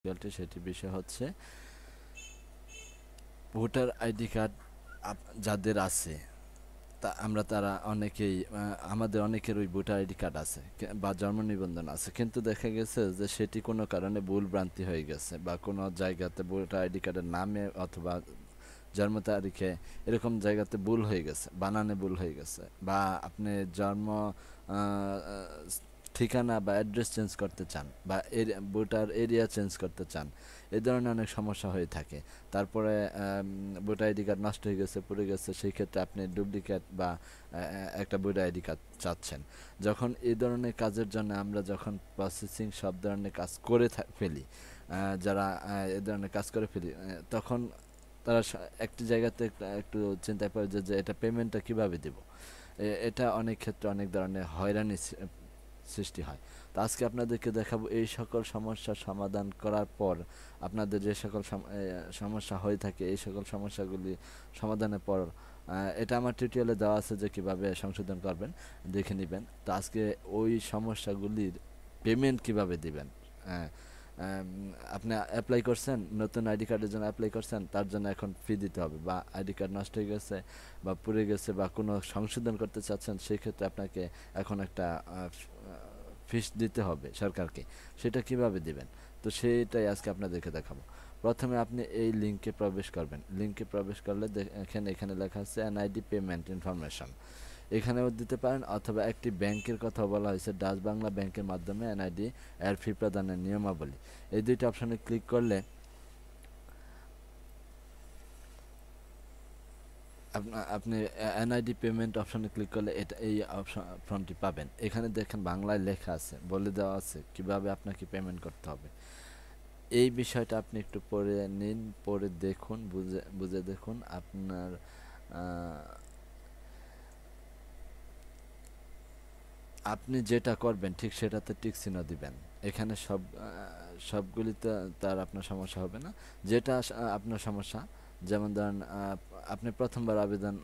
Difficulty সেটি বিষয় হচ্ছে ভোটার আইডি কার্ড যাদের আছে, তা আমরা তারা অনেকেই আমাদের অনেকের ওই ভোটার আইডি কার্ড আছে বা জন্ম নিবন্ধন আছে। কিন্তু দেখা গেছে যে সেটি কোনো কারণে ভুল ভ্রান্তি হয়ে গেছে, বা কোনো জায়গাতে ভোটার আইডি কার্ডের নামে অথবা জন্ম তারিখে এরকম জায়গাতে ভুল হয়ে গেছে, বানানে ভুল হয়ে গেছে, বা আপনি জন্ম ঠিকানা বা অ্যাড্রেস চেঞ্জ করতে চান বা ভোটার এরিয়া চেঞ্জ করতে চান, এই ধরনের অনেক সমস্যা হয়ে থাকে। তারপরে ভোটার আইডি কার্ড নষ্ট হয়ে গেছে, পড়ে গেছে, সেই ক্ষেত্রে আপনি ডুপ্লিকেট বা একটা ভোটার আইডি কার্ড চাচ্ছেন। যখন এই ধরনের কাজের জন্য আমরা যখন প্রসেসিং সব ধরনের কাজ করে ফেলি যারা এ ধরনের কাজ করে ফেলি তখন তারা একটি জায়গাতে একটু চিন্তায় পড়ে যে এটা পেমেন্টটা কীভাবে দেব? এটা অনেক ক্ষেত্রে অনেক ধরনের হয়রানি সৃষ্টি হয়। তো আজকে আপনাদেরকে দেখাবো এই সকল সমস্যার সমাধান করার পর আপনাদের যে সকল সমস্যা হয়ে থাকে, এই সকল সমস্যাগুলি সমাধানের পর এটা আমার টিউটোরিয়ালে দেওয়া আছে যে কীভাবে সংশোধন করবেন, দেখে নেবেন। তো আজকে ওই সমস্যাগুলির পেমেন্ট কীভাবে দিবেন? হ্যাঁ আপনি অ্যাপ্লাই করছেন, নতুন আইডি কার্ডের জন্য অ্যাপ্লাই করছেন, তার জন্য এখন ফি দিতে হবে বা আইডি কার্ড নষ্ট হয়ে গেছে বা পুড়ে গেছে বা কোনো সংশোধন করতে চাচ্ছেন, সেই ক্ষেত্রে আপনাকে এখন একটা ফিস দিতে হবে সরকারকে। সেটা কীভাবে দিবেন? তো সেটাই আজকে আপনাদেরকে দেখাবো। প্রথমে আপনি এই লিঙ্কে প্রবেশ করবেন। লিঙ্কে প্রবেশ করলে দেখেন এখানে লেখা আছে এনআইডি পেমেন্ট ইনফরমেশন। এখানেও দিতে পারেন অথবা একটি ব্যাংকের কথা বলা হয়েছে। ডাচ বাংলা ব্যাংকের মাধ্যমে এনআইডি এর ফি প্রদানের নিয়মাবলী। এই দুইটি অপশানে ক্লিক করলে আপনি এনআইডি পেমেন্ট অপশনে ক্লিক করলে এটা এই অপশন ফর্মটি পাবেন। এখানে দেখেন বাংলায় লেখা আছে, বলে দেওয়া আছে কীভাবে আপনাকে পেমেন্ট করতে হবে। এই বিষয়টা আপনি একটু পড়ে নিন, পড়ে দেখুন, বুঝে বুঝে দেখুন আপনার আপনি যেটা করবেন ঠিক সেটাতে টিক চিহ্ন দিবেন। এখানে সব সবগুলিতে তার আপনার সমস্যা হবে না। যেটা আপনার সমস্যা যেমন ধরেন আপনি প্রথমবার আবেদন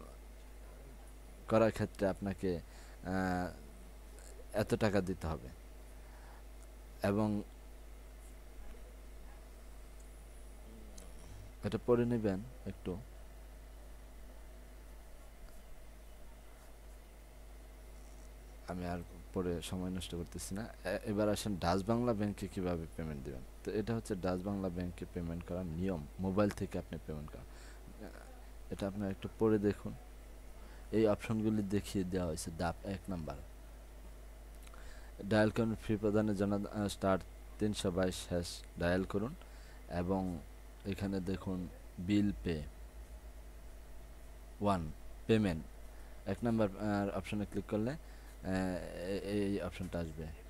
করার ক্ষেত্রে আপনাকে এত টাকা দিতে হবে। এবং এটা পড়ে নেবেন একটু। আমি আর পরে সময় নষ্ট করতেছি না। এবার আসেন ডাচ বাংলা ব্যাংকে কীভাবে পেমেন্ট দেবেন? তো এটা হচ্ছে ডাচ বাংলা ব্যাংকে পেমেন্ট করার নিয়ম মোবাইল থেকে আপনি পেমেন্ট করেন এটা আপনার একটু পড়ে দেখুন। এই অপশনগুলি দেখিয়ে দেওয়া হয়েছে দাপ এক নাম্বার। ডায়াল করুন ফ্রি প্রদানের জন্য স্টার তিনশো বাইশ হ্যাশ ডায়াল করুন এবং এখানে দেখুন বিল পে ওয়ান পেমেন্ট এক নাম্বার অপশনে ক্লিক করলে এই অপশনটা আসবে হ্যাঁ